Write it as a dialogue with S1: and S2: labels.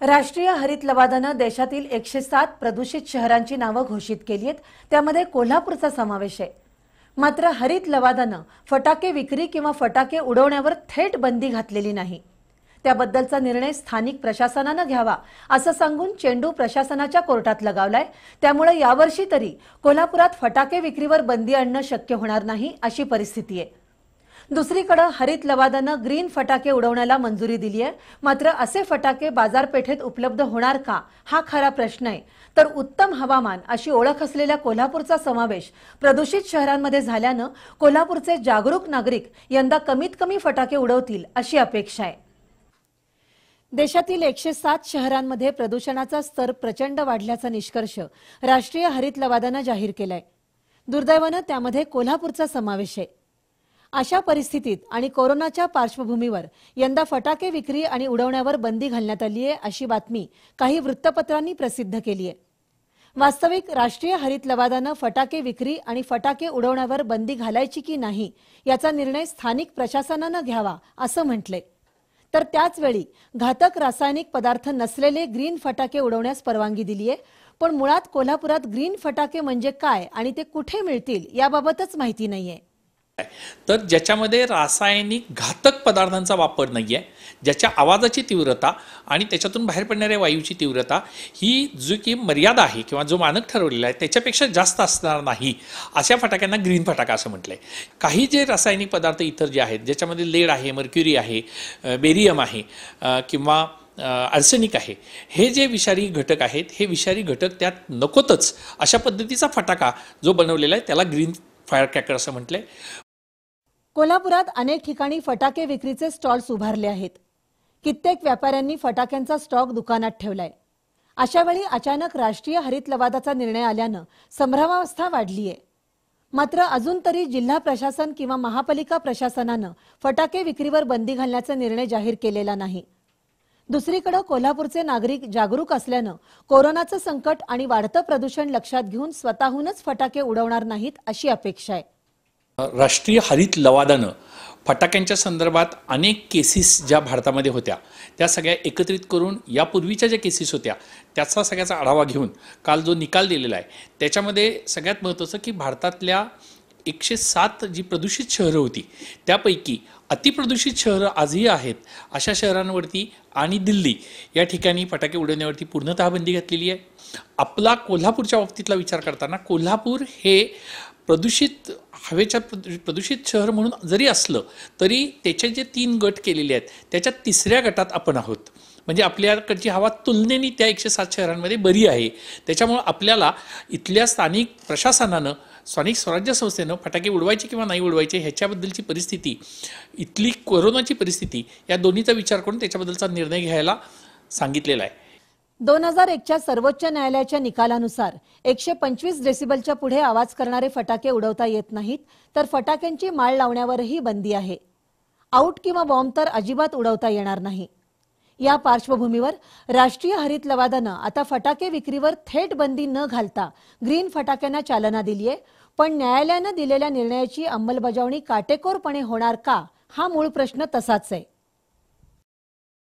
S1: राष्ट्रीय हरित लवादानं देशातील एकशे सात प्रदूषित शहरांची नावं घोषित केली आहेत. त्यामध्ये कोल्हापूरचा समावेश आहे. मात्र हरित लवादानं फटाके विक्री किंवा फटाके उडवण्यावर थेट बंदी घातलेली नाही. त्याबद्दलचा निर्णय स्थानिक प्रशासनानं घ्यावा असं सांगून चेंडू प्रशासनाच्या कोर्टात लगावलाय. त्यामुळे यावर्षी तरी कोल्हापुरात फटाके विक्रीवर बंदी आणणं शक्य होणार नाही अशी परिस्थिती आहे. दुसरीकडे हरित लवादानं ग्रीन फटाके उडवण्याला मंजुरी दिली आहे. मात्र असे फटाके बाजारपेठेत उपलब्ध होणार का? हा खरा प्रश्न आहे. तर उत्तम हवामान अशी ओळख असलेल्या कोल्हापूरचा समावेश प्रदूषित शहरांमध्ये झाल्यानं कोल्हापूरचे जागरूक नागरिक यंदा कमीत कमी फटाके उडवतील अशी अपेक्षा आहे. देशातील एकशे सात शहरांमध्ये प्रदूषणाचा स्तर प्रचंड वाढल्याचा निष्कर्ष राष्ट्रीय हरित लवादानं जाहीर केलाय. दुर्दैवानं त्यामध्ये कोल्हापूरचा समावेश आहे. अशा परिस्थितीत आणि कोरोनाच्या पार्श्वभूमीवर यंदा फटाके विक्री आणि उडवण्यावर बंदी घालण्यात आली आहे अशी बातमी काही वृत्तपत्रांनी प्रसिद्ध केली आहे. वास्तविक राष्ट्रीय हरित लवादानं फटाके विक्री आणि फटाके उडवण्यावर बंदी घालायची की नाही याचा निर्णय स्थानिक प्रशासनानं घ्यावा असं म्हटलंय. तर त्याचवेळी घातक रासायनिक पदार्थ नसलेले ग्रीन फटाके उडवण्यास परवानगी दिली आहे पण मुळात कोल्हापुरात ग्रीन फटाके म्हणजे काय आणि ते कुठे मिळतील याबाबतच माहिती नाहीये.
S2: तर ज्याच्यामध्ये रासायनिक घातक पदार्थांचा वापर नाही आहे ज्याच्या आवाजाची तीव्रता आणि त्याच्यातून बाहेर पडणाऱ्या वायूची तीव्रता ही जो की मर्यादा आहे किंवा जो मानक ठरवलेला आहे त्याच्यापेक्षा जास्त असणार नाही अशा फटाक्यांना ग्रीन फटाका असं म्हटलं आहे काही जे रासायनिक पदार्थ इतर जे आहेत ज्याच्यामध्ये लेड आहे मर्क्युरी आहे बेरियम आहे किंवा आर्सेनिक आहे हे जे विषारी घटक आहेत हे विषारी घटक त्यात नकोतच अशा पद्धतीचा फटाका जो बनवलेला आहे त्याला ग्रीन फायर क्रॅकर असं म्हटलं आहे
S1: कोल्हापुरात अनेक ठिकाणी फटाके विक्रीचे स्टॉल्स उभारले आहेत. कित्येक व्यापाऱ्यांनी फटाक्यांचा स्टॉक दुकानात ठेवलाय. अशावेळी अचानक राष्ट्रीय हरित लवादाचा निर्णय आल्यानं संभ्रमावस्था वाढलीय. मात्र अजून तरी जिल्हा प्रशासन किंवा महापालिका प्रशासनानं फटाके विक्रीवर बंदी घालण्याचा निर्णय जाहीर केलेला नाही. दुसरीकडे कोल्हापूरचे नागरिक जागरूक असल्यानं कोरोनाचं संकट आणि वाढतं प्रदूषण लक्षात घेऊन स्वतःहूनच फटाके उडवणार नाहीत अशी अपेक्षा आहे.
S2: राष्ट्रीय हरित लवादानं फटाक्यांच्या संदर्भात अनेक केसेस ज्या भारतामध्ये होत्या त्या सगळ्या एकत्रित करून यापूर्वीच्या ज्या केसेस होत्या त्याचा सगळ्याचा आढावा घेऊन काल जो निकाल दिलेला आहे त्याच्यामध्ये सगळ्यात महत्त्वाचं की भारतातल्या एकशे सात जी प्रदूषित शहरं होती त्यापैकी अतिप्रदूषित शहरं आजही आहेत अशा शहरांवरती आणि दिल्ली या ठिकाणी फटाके उडवण्यावरती पूर्णतः बंदी घातलेली आहे. आपला कोल्हापूरच्या बाबतीतला विचार करताना कोल्हापूर हे प्रदूषित हवेच्या प्रदू- प्रदूषित शहर म्हणून जरी असलं तरी त्याचे जे तीन गट केलेले आहेत त्याच्या तिसऱ्या गटात आपण आहोत. म्हणजे आपल्याकडची हवा तुलनेने त्या एकशे सात शहरांमध्ये बरी आहे. त्याच्यामुळं आपल्याला इथल्या स्थानिक प्रशासनानं स्थानिक स्वराज्य संस्थेनं फटाके उडवायचे किंवा नाही उडवायचे ह्याच्याबद्दलची परिस्थिती इथली कोरोनाची परिस्थिती या दोन्हीचा विचार करून त्याच्याबद्दलचा निर्णय घ्यायला सांगितलेला आहे.
S1: दोन हजार एकच्या सर्वोच्च न्यायालयाच्या निकालानुसार एकशे पंचवीस डेसिबलच्या पुढे आवाज करणारे फटाके उडवता येत नाहीत तर फटाक्यांची माळ लावण्यावरही बंदी आहे. आऊट किंवा बॉम्ब तर अजिबात उडवता येणार नाही. या पार्श्वभूमीवर राष्ट्रीय हरित लवादानं आता फटाके विक्रीवर थेट बंदी न घालता ग्रीन फटाक्यांना चालना दिली आहे पण न्यायालयानं दिलेल्या निर्णयाची अंमलबजावणी काटेकोरपणे होणार का हा मूळ प्रश्न तसाच आहे.